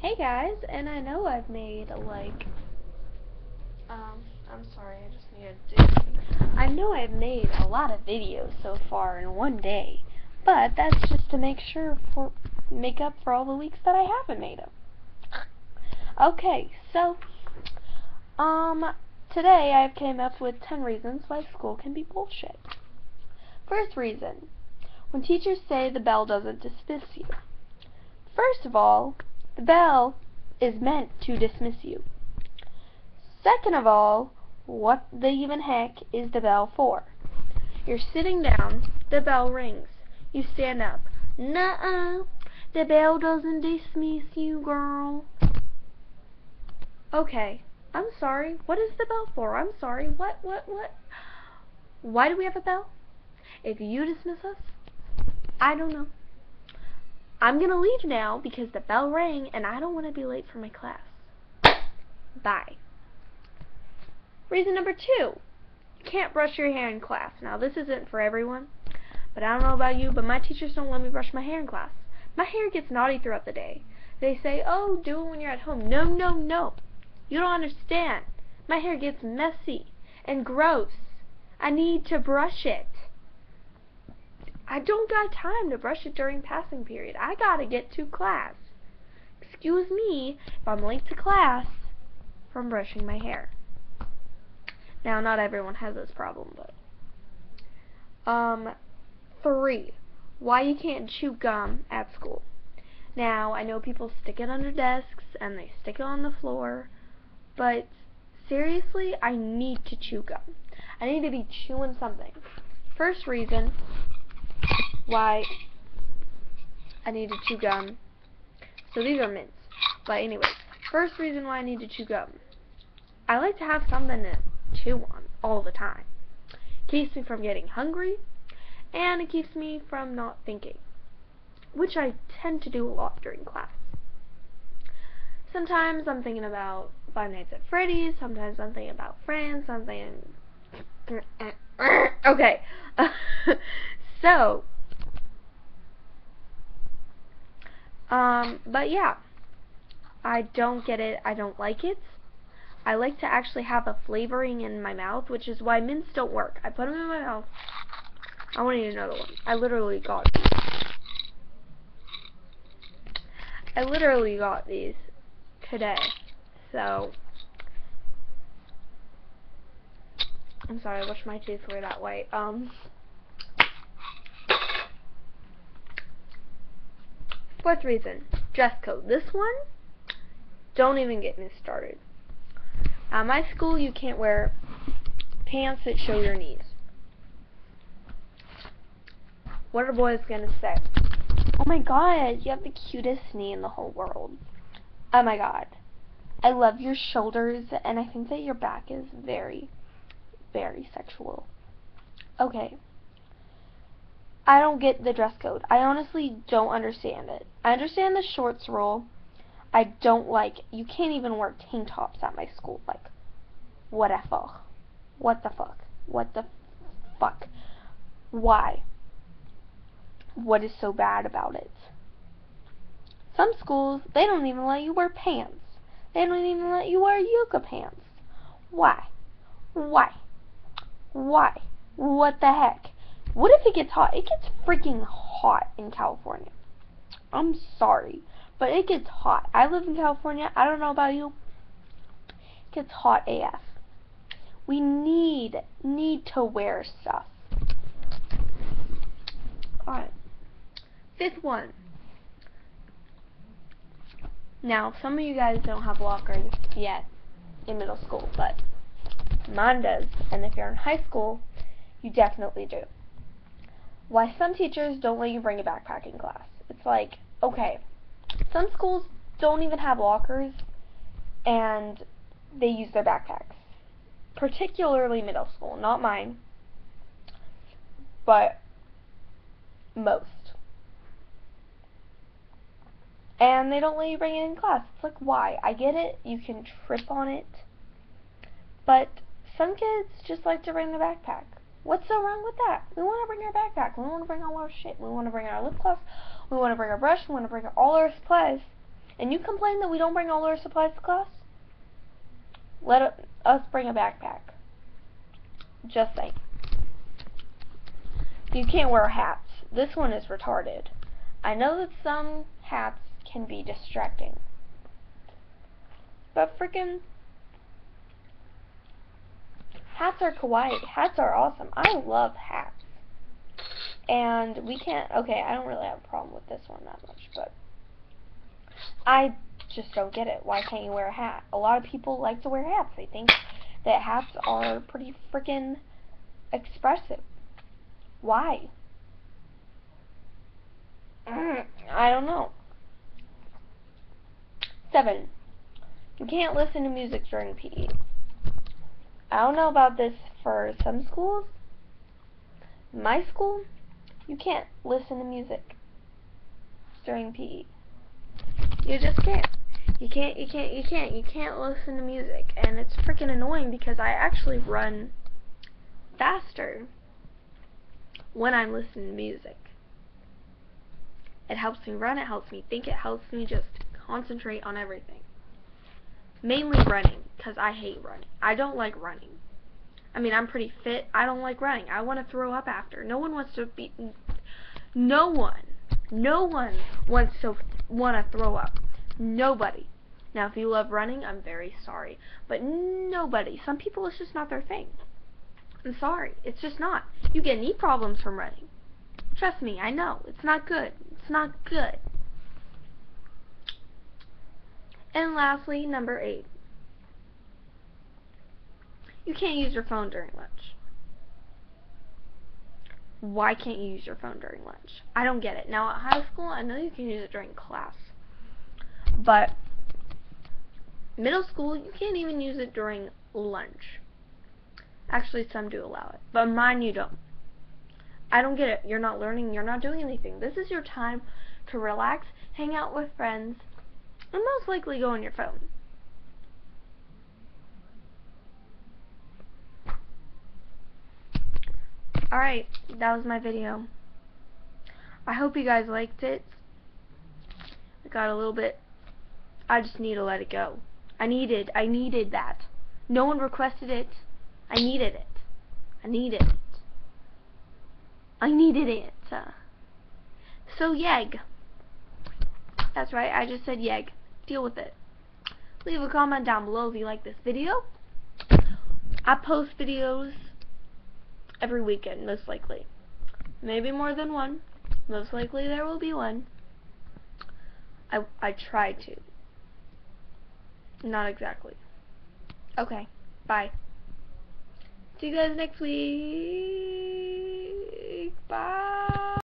Hey guys, and I know I've made like, um, I'm sorry, I just need to do. I know I've made a lot of videos so far in one day, but that's just to make sure for make up for all the weeks that I haven't made them. Okay, so, um, today I have came up with 10 reasons why school can be bullshit. First reason, when teachers say the bell doesn't dismiss you. First of all, the bell is meant to dismiss you. Second of all, what the even heck is the bell for? You're sitting down, the bell rings. You stand up. Nuh-uh, the bell doesn't dismiss you, girl. Okay, I'm sorry. What is the bell for? I'm sorry. What, what, what? Why do we have a bell? If you dismiss us, I don't know. I'm going to leave now because the bell rang and I don't want to be late for my class. Bye. Reason number two. You can't brush your hair in class. Now, this isn't for everyone, but I don't know about you, but my teachers don't let me brush my hair in class. My hair gets knotty throughout the day. They say, oh, do it when you're at home. No, no, no. You don't understand. My hair gets messy and gross. I need to brush it. I don't got time to brush it during passing period. I gotta get to class. Excuse me if I'm late to class from brushing my hair. Now, not everyone has this problem, but. Um, three. Why you can't chew gum at school. Now, I know people stick it under desks and they stick it on the floor, but seriously, I need to chew gum. I need to be chewing something. First reason why I need to chew gum. So these are mints. But anyway, first reason why I need to chew gum. I like to have something to chew on all the time. Keeps me from getting hungry, and it keeps me from not thinking, which I tend to do a lot during class. Sometimes I'm thinking about Five Nights at Freddy's, sometimes I'm thinking about Friends, something. okay. so, Um, but yeah, I don't get it. I don't like it. I like to actually have a flavoring in my mouth, which is why mints don't work. I put them in my mouth. I want to eat another one. I literally got I literally got these today. So, I'm sorry, I wish my teeth were that white. Um, Fourth reason, dress code. This one, don't even get me started. At my school, you can't wear pants that show your knees. What are boys going to say? Oh my god, you have the cutest knee in the whole world. Oh my god. I love your shoulders, and I think that your back is very, very sexual. Okay, I don't get the dress code. I honestly don't understand it. I understand the shorts rule. I don't like, you can't even wear tank tops at my school. Like, what the fuck? What the fuck? What the fuck? Why? What is so bad about it? Some schools, they don't even let you wear pants. They don't even let you wear yoga pants. Why? Why? Why? What the heck? What if it gets hot? It gets freaking hot in California. I'm sorry, but it gets hot. I live in California. I don't know about you. It gets hot AF. We need need to wear stuff. Alright. Fifth one. Now, some of you guys don't have lockers yet in middle school, but mine does. And if you're in high school, you definitely do why some teachers don't let you bring a backpack in class. It's like, okay, some schools don't even have lockers and they use their backpacks. Particularly middle school, not mine, but most. And they don't let you bring it in class. It's like, why? I get it, you can trip on it, but some kids just like to bring the backpack. What's so wrong with that? We want to bring our backpack. We want to bring all our shit. We want to bring our lip gloss. We want to bring our brush. We want to bring all our supplies. And you complain that we don't bring all our supplies to class? Let us bring a backpack. Just saying. You can't wear hats. This one is retarded. I know that some hats can be distracting. But freaking hats are kawaii. Hats are awesome. I love hats. And we can't, okay, I don't really have a problem with this one that much, but I just don't get it. Why can't you wear a hat? A lot of people like to wear hats. They think that hats are pretty freaking expressive. Why? Mm, I don't know. Seven. You can't listen to music during PE. I don't know about this for some schools. My school, you can't listen to music during PE. You just can't. You can't, you can't, you can't, you can't listen to music. And it's freaking annoying because I actually run faster when I'm listening to music. It helps me run, it helps me think, it helps me just concentrate on everything. Mainly running, because I hate running. I don't like running. I mean, I'm pretty fit. I don't like running. I want to throw up after. No one wants to be. No one. No one wants to want to throw up. Nobody. Now, if you love running, I'm very sorry. But nobody. Some people, it's just not their thing. I'm sorry. It's just not. You get knee problems from running. Trust me, I know. It's not good. It's not good. And lastly, number eight. You can't use your phone during lunch. Why can't you use your phone during lunch? I don't get it. Now, at high school, I know you can use it during class. But middle school, you can't even use it during lunch. Actually, some do allow it. But mine, you don't. I don't get it. You're not learning. You're not doing anything. This is your time to relax, hang out with friends, and most likely go on your phone. Alright, that was my video. I hope you guys liked it. I got a little bit, I just need to let it go. I needed, I needed that. No one requested it. I needed it. I needed it. I needed it. So, yeg. That's right, I just said yeg. Deal with it. Leave a comment down below if you like this video. I post videos every weekend, most likely. Maybe more than one. Most likely there will be one. I, I try to. Not exactly. Okay, bye. See you guys next week. Bye.